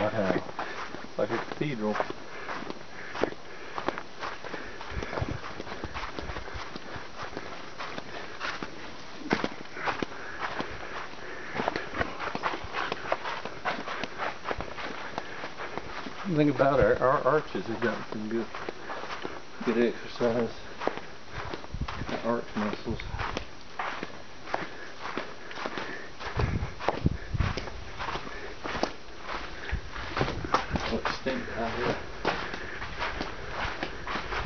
Wow. Like a cathedral. The thing about our, our arches have gotten some good good exercise. The arch muscles. Extent out here?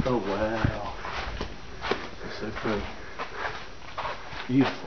Oh wow. That's so pretty. Beautiful.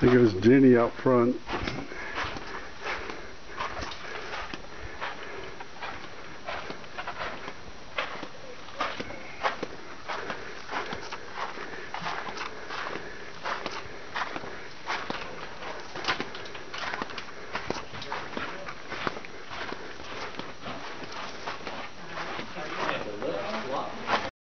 There goes Jeannie out front.